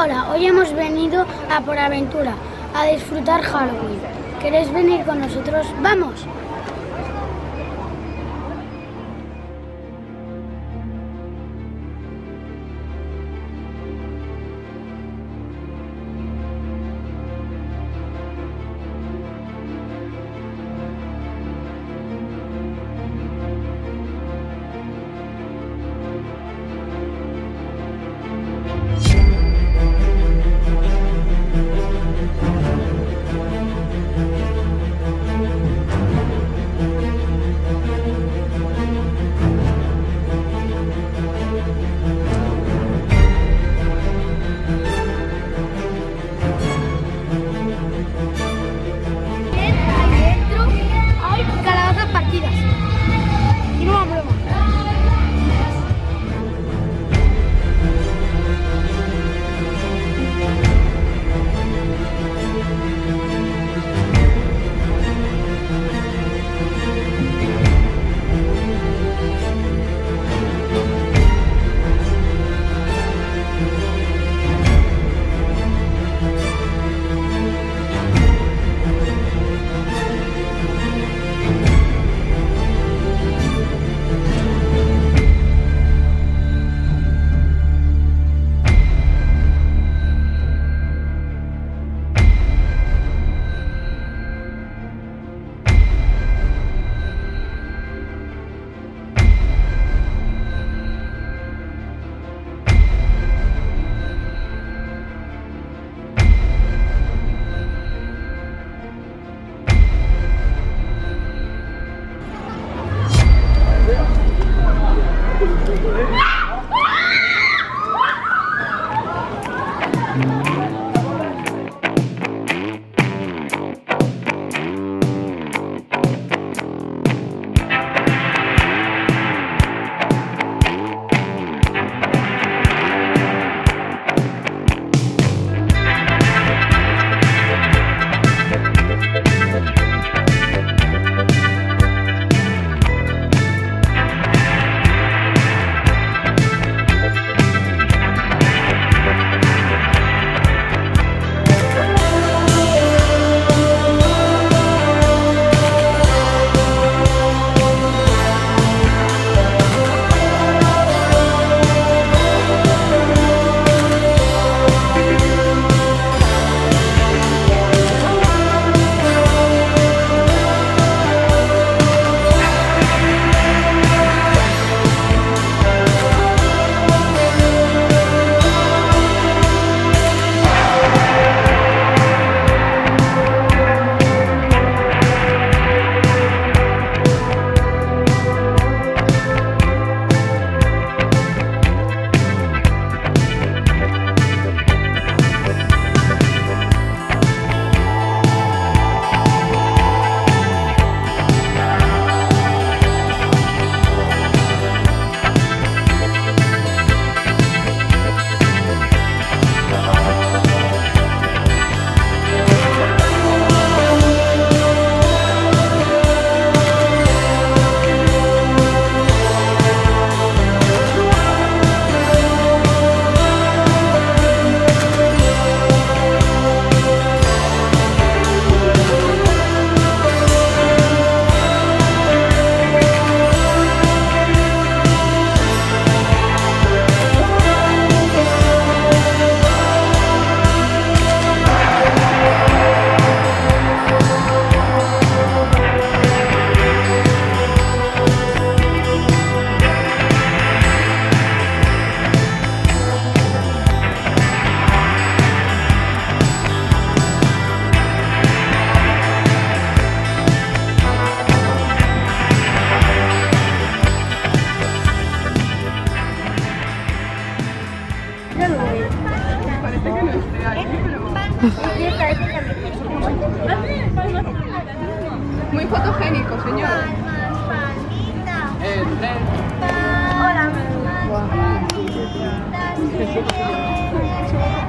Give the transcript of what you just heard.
Hola, hoy hemos venido a por aventura, a disfrutar Halloween. ¿Queréis venir con nosotros? ¡Vamos! Muy fotogénico, señor. Eh, que